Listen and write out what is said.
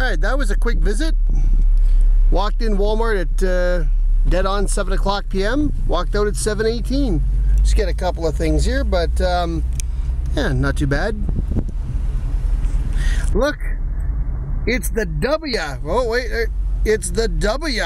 Alright, that was a quick visit. Walked in Walmart at uh, dead on 7 o'clock p.m. Walked out at 7.18. Just get a couple of things here, but um, yeah, not too bad. Look, it's the W. Oh, wait, uh, it's the W.